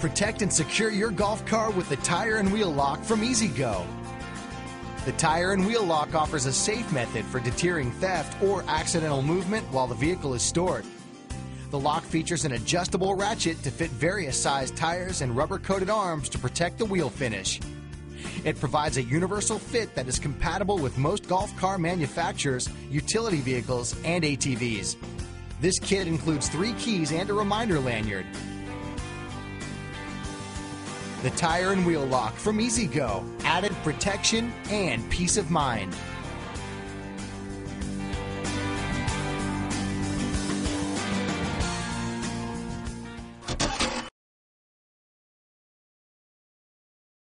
protect, and secure your golf car with the tire and wheel lock from E-Z-GO. The tire and wheel lock offers a safe method for deterring theft or accidental movement while the vehicle is stored. The lock features an adjustable ratchet to fit various size tires and rubber coated arms to protect the wheel finish. It provides a universal fit that is compatible with most golf car manufacturers, utility vehicles, and ATVs. This kit includes three keys and a reminder lanyard. The tire and wheel lock from E-Z-GO added protection and peace of mind.